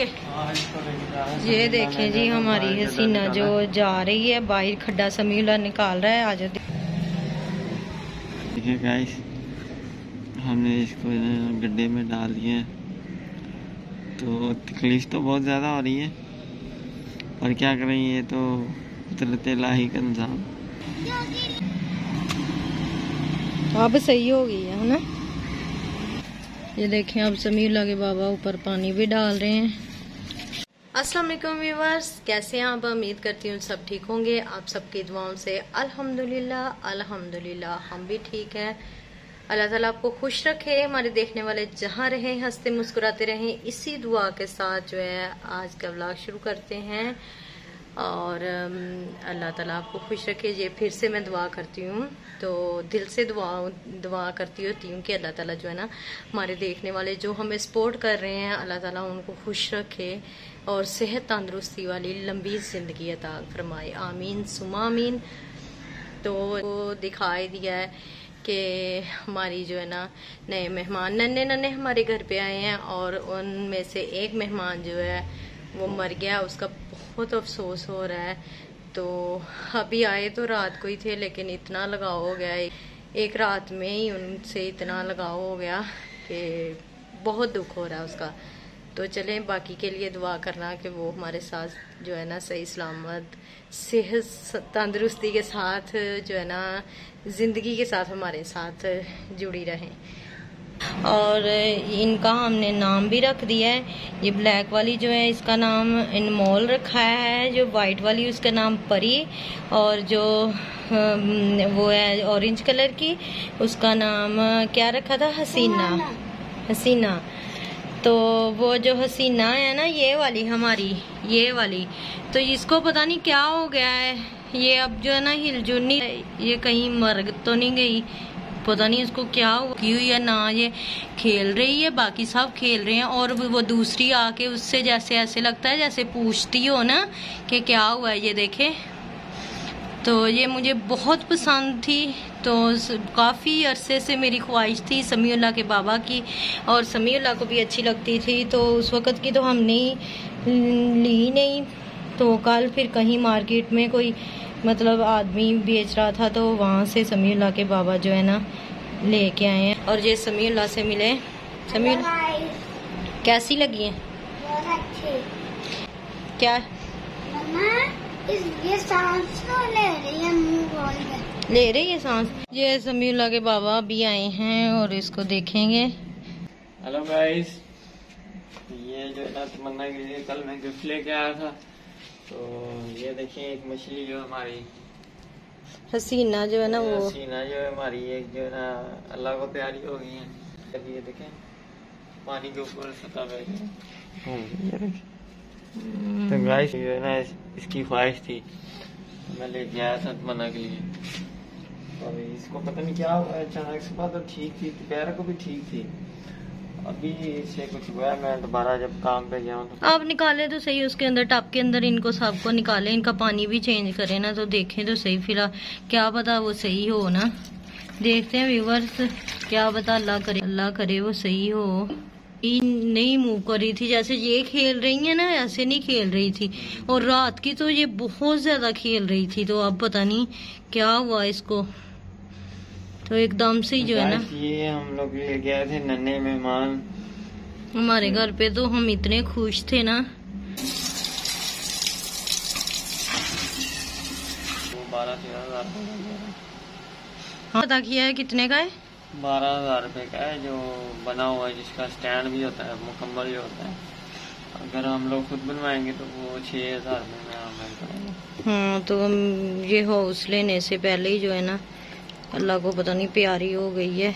के ये देखें जी हमारी हसीना जो जा रही है बाहर खड्डा समीला निकाल रहा है आज देखिए गाइस हमने इसको गड्ढे में डाल दिया है। तो तकलीफ़ तो बहुत ज़्यादा हो रही है। और क्या करें ये तो कुदरत लाही का निज़ाम अब सही हो गई है ना? ये देखें अब समीला के बाबा ऊपर पानी भी डाल रहे हैं। अस्सलाम वालेकुम व्यूवर्स, कैसे हैं आप? उम्मीद करती हूँ सब ठीक होंगे। आप सबकी दुआओं से अल्हम्दुलिल्लाह अल्हम्दुलिल्लाह, हम भी ठीक हैं। अल्लाह ताला आपको खुश रखे, हमारे देखने वाले जहाँ रहे, हँसते मुस्कुराते रहे, इसी दुआ के साथ जो है आज का व्लॉग शुरू करते हैं। और अल्लाह ताला आपको खुश रखे। ये फिर से मैं दुआ करती हूँ। तो दिल से दुआ दुआ करती होती हूँ कि अल्लाह ताला जो है ना हमारे देखने वाले जो हमें सपोर्ट कर रहे हैं, अल्लाह ताला उनको खुश रखे और सेहत तंदरुस्ती वाली लंबी ज़िंदगी अता फरमाए। आमीन, सुमा आमीन। तो वो दिखाई दिया है कि हमारी जो है ना नए मेहमान नन्हे नन्हे हमारे घर पे आए हैं और उनमें से एक मेहमान जो है वो मर गया, उसका बहुत अफसोस हो रहा है। तो अभी आए तो रात को ही थे, लेकिन इतना लगाव हो गया एक रात में ही उनसे इतना लगाव हो गया कि बहुत दुख हो रहा है उसका। तो चलें, बाकी के लिए दुआ करना कि वो हमारे साथ जो है ना, सही सलामत, सेहत, तंदरुस्ती के साथ जो है ना, ज़िंदगी के साथ हमारे साथ जुड़ी रहें। और इनका हमने नाम भी रख दिया है। ये ब्लैक वाली जो है इसका नाम इनमोल रखा है जो वाइट वाली उसका नाम परी और जो वो है ऑरेंज कलर की उसका नाम क्या रखा था? हसीना। हसीना। तो वो जो हसीना है ना ये वाली हमारी ये वाली। तो इसको पता नहीं क्या हो गया है। ये अब जो है ना हिलजुल नहीं ये कहीं मर तो नहीं गई। पता नहीं इसको क्या की हुई है, ना ये खेल रही है, बाकी सब खेल रहे हैं और वो दूसरी आके उससे जैसे ऐसे लगता है जैसे पूछती हो ना कि क्या हुआ है, ये देखे। तो ये मुझे बहुत पसंद थी। तो काफ़ी अरसे से मेरी ख्वाहिश थी समीउल्ला के बाबा की और समीउल्ला को भी अच्छी लगती थी। तो उस वक़्त की तो हमने ली नहीं। तो कल फिर कहीं मार्केट में कोई मतलब आदमी बेच रहा था तो वहाँ से समीउल्ला के बाबा जो है ना लेके आए हैं। और ये समीउल्ला से मिले। समीर कैसी लगी है? क्या? ये सांस तो ले रही है मुँह ले रही है सांस? ये समीउल्ला के बाबा भी आए हैं और इसको देखेंगे। हेलो गाइस ये जो है ना तमन्ना के लिए कल मैं गिफ्ट लेके आया था। तो ये देखिए एक मछली जो हमारी हसीना जो है ना वो। हसीना जो है हमारी एक जो है ना अल्लाह को प्यारी हो गई है। ये देखें पानी के ऊपर सतह पे तो गाइस जो है ना इसकी ख्वाहिश थी मैं ले गया था मना के लिए। अभी इसको पता नहीं क्या हुआ अचानक सुबह तो ठीक थी दोपहर को भी ठीक थी। अभी कुछ हुआ मैं दोबारा जब काम पे गया तो आप निकाले तो सही, उसके अंदर टप के अंदर इनको सबको निकाले, इनका पानी भी चेंज करें ना तो देखें तो सही। फ़िलहाल क्या पता वो सही हो ना? देखते हैं व्यूवर्स क्या पता अल्लाह करे अल्लाह करे वो सही हो। नहीं मूव कर रही थी, जैसे ये खेल रही है ना, ऐसे नहीं खेल रही थी। और रात की तो ये बहुत ज़्यादा खेल रही थी तो अब पता नहीं क्या हुआ इसको। तो एकदम से ही जो है ना। ये हम लोग ले गए थे नन्हे मेहमान। हमारे घर पे तो हम इतने खुश थे ना। बारह तेरह हज़ार हाँ पता किया है कितने का है? बारह हज़ार रूपए का है जो बना हुआ है जिसका स्टैंड भी होता है मुकम्मल भी होता है। अगर हम लोग खुद बनवाएँगे तो वो छह हज़ार में हाँ तो हम ये हाउस लेने से पहले ही जो है ना अल्लाह को पता नहीं प्यारी हो गई है।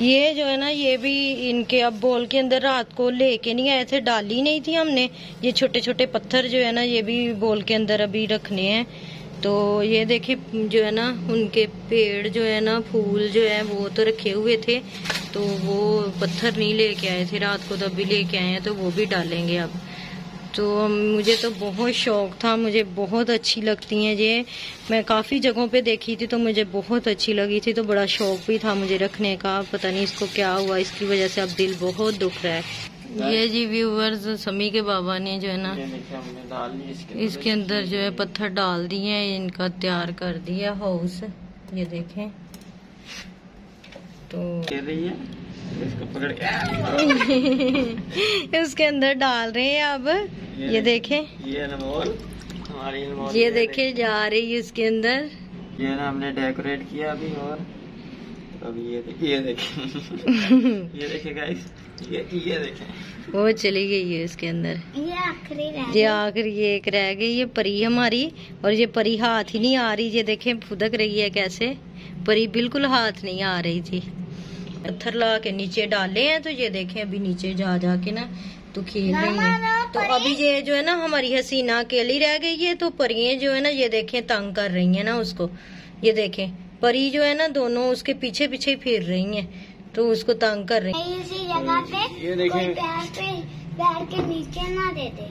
ये जो है ना, ये भी इनके अब बोल के अंदर रात को लेके नहीं आए थे, डाली नहीं थी हमने। ये छोटे छोटे पत्थर जो है ना, ये भी बोल के अंदर अभी रखने हैं। तो ये देखे जो है ना, उनके पेड़ जो है ना, फूल जो है, वो तो रखे हुए थे। तो वो पत्थर नहीं लेके आए थे, रात को तो अभी लेके आए हैं तो वो भी डालेंगे अब। तो मुझे तो बहुत शौक था मुझे बहुत अच्छी लगती हैं ये। मैं काफ़ी जगहों पे देखी थी तो मुझे बहुत अच्छी लगी थी तो बड़ा शौक भी था मुझे रखने का। पता नहीं इसको क्या हुआ इसकी वजह से अब दिल बहुत दुख रहा है। ये जी व्यूवर्स समी के बाबा ने जो है ना इसके इसके अंदर जो है पत्थर डाल दिए हैं इनका तैयार कर दिया हाउस ये देखें। तो रही है इसको पकड़ के। उसके अंदर डाल रहे हैं अब। ये देखे। ये अनमोल हमारी अनमोल ये देखें जा रही है उसके अंदर। ये ना हमने डेकोरेट किया अभी और अभी ये देखिए ये देखिए ये देखिए गाइस ये ये देखें। वो चली गई है उसके अंदर। ये आखिरी ये आखिर ये एक रह गई ये परी हमारी। और ये परी हाथ ही नहीं आ रही ये देखें फुदक रही है कैसे। परी बिल्कुल हाथ नहीं आ रही थी। पत्थर ला के नीचे डाले हैं तो ये देखें अभी नीचे जा जा के ना तो खेल रही हैं। तो अभी ये जो है ना हमारी हसीना अकेली रह गई है तो परियाँ जो है ना ये देखें तंग कर रही है ना उसको। ये देखें परी जो है ना दोनों उसके पीछे पीछे फिर रही है तो उसको तंग कर रही है। इसी जगह पे ये कोई देखिए पैर पे पैर के नीचे ना दे दे।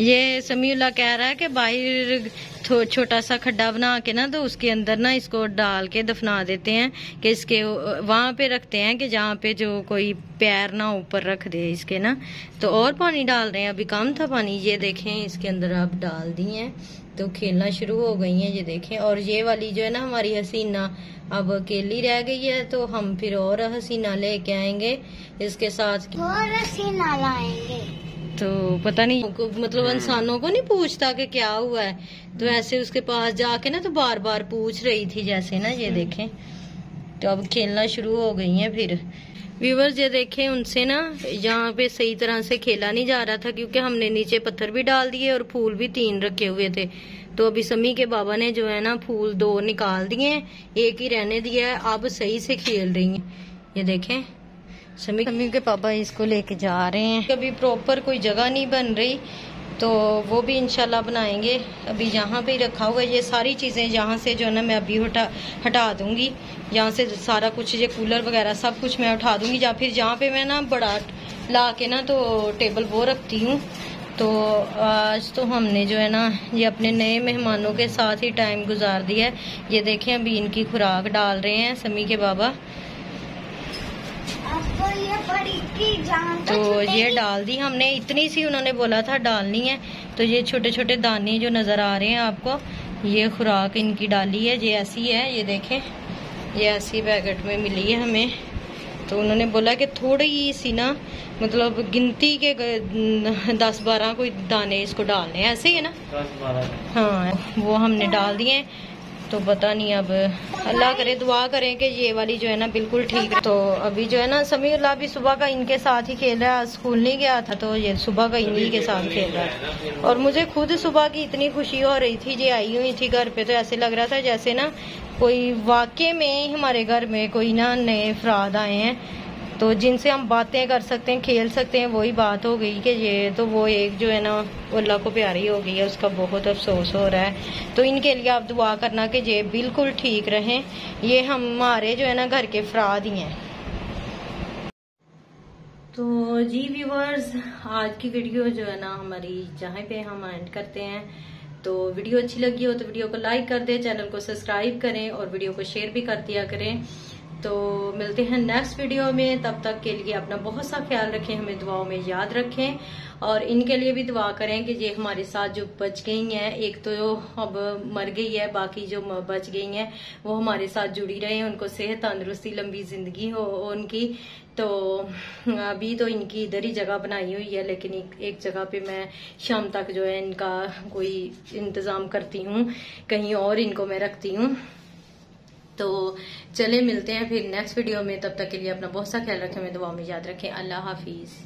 ये समीउल्ला कह रहा है कि बाहर छोटा सा खड्डा बना के ना तो उसके अंदर ना इसको डाल के दफना देते हैं कि इसके वहाँ पे रखते हैं कि जहाँ पे जो कोई पैर ना ऊपर रख दे इसके ना। तो और पानी डाल रहे हैं, अभी कम था पानी। ये देखें, इसके अंदर अब डाल दिए हैं। तो खेलना शुरू हो गई हैं, ये देखें। और ये वाली जो है ना, हमारी हसीना अब अकेली रह गई है तो हम फिर और हसीना लेके आएँगे। इसके साथ और सीना लाएँगे। तो पता नहीं। को- मतलब इंसानों को नहीं पूछता कि क्या हुआ है? तो ऐसे उसके पास जाके ना तो बार बार पूछ रही थी जैसे ना ये देखें। तो अब खेलना शुरू हो गई है फिर। व्यूवर्स ये देखें उनसे ना यहाँ पे सही तरह से खेला नहीं जा रहा था क्योंकि हमने नीचे पत्थर भी डाल दिए और फूल भी तीन रखे हुए थे। तो अभी समी के बाबा ने जो है ना फूल दो निकाल दिए एक ही रहने दिया है अब सही से खेल रही है। ये देखें। समी समी के पापा इसको लेके जा रहे हैं। कभी प्रॉपर कोई जगह नहीं बन रही तो वो भी इनशाला बनाएँगे। अभी यहाँ पे ही रखा हुआ ये सारी चीज़ें यहाँ से जो है ना मैं अभी हटा हटा दूँगी। यहाँ से सारा कुछ ये कूलर वगैरह सब कुछ मैं उठा दूँगी। या फिर जहाँ पे मैं ना बड़ा ला के ना तो टेबल वो रखती हूँ। तो आज तो हमने जो है ना ये अपने नए मेहमानों के साथ ही टाइम गुजार दिया है। ये देखें अभी इनकी खुराक डाल रहे हैं समी के बाबा तो ये बड़ी की जान तो ये डाल दी हमने। इतनी सी उन्होंने बोला था डालनी है। तो ये छोटे छोटे दाने जो नज़र आ रहे हैं आपको ये खुराक इनकी डाली है ये ऐसी है ये देखें। ये ऐसी पैकेट में मिली है हमें। तो उन्होंने बोला कि थोड़ी ही सी ना मतलब गिनती के दस बारह कोई दाने इसको डालने ऐसे ही है ना? दस बारह। हाँ वो हमने डाल दिए। हैं। तो पता नहीं अब। अल्लाह करे, दुआ करें कि ये वाली जो है ना बिल्कुल ठीक तो अभी जो है ना समीउल्लाह भी सुबह का इनके साथ ही खेल रहा स्कूल नहीं गया था तो ये सुबह का इन्हीं के साथ खेल रहा था और मुझे खुद सुबह की इतनी खुशी हो रही थी ये आई हुई थी घर पे तो ऐसे लग रहा था जैसे ना कोई वाकई में हमारे घर में कोई ना नए अफराद आए हैं। तो जिनसे हम बातें कर सकते हैं, खेल सकते हैं, वही बात हो गई कि ये तो वो एक जो है ना वो अल्लाह को प्यारी हो गई है, उसका बहुत अफसोस हो रहा है। तो इनके लिए आप दुआ करना कि ये बिल्कुल ठीक रहें। ये हमारे जो है ना, घर के अफराद ही हैं। तो जी व्यूवर्स आज की वीडियो जो है ना, हमारी जहाँ पे हम एंड करते हैं। तो वीडियो अच्छी लगी हो तो वीडियो को लाइक कर दें चैनल को सब्सक्राइब करें और वीडियो को शेयर भी कर दिया करें। तो मिलते हैं नेक्स्ट वीडियो में। तब तक के लिए अपना बहुत सा ख्याल रखें हमें दुआओं में याद रखें। और इनके लिए भी दुआ करें कि ये हमारे साथ जो बच गई हैं एक तो अब मर गई है बाकी जो बच गई हैं वो हमारे साथ जुड़ी रहे उनको सेहत तंदुरुस्ती लंबी ज़िंदगी हो उनकी। तो अभी तो इनकी इधर ही जगह बनाई हुई है लेकिन एक, एक जगह पे मैं शाम तक जो है इनका कोई इंतज़ाम करती हूँ कहीं और इनको मैं रखती हूँ। तो चले, मिलते हैं फिर नेक्स्ट वीडियो में। तब तक के लिए अपना बहुत सा ख्याल रखें मैं दुआ में याद रखें। अल्लाह हाफिज़।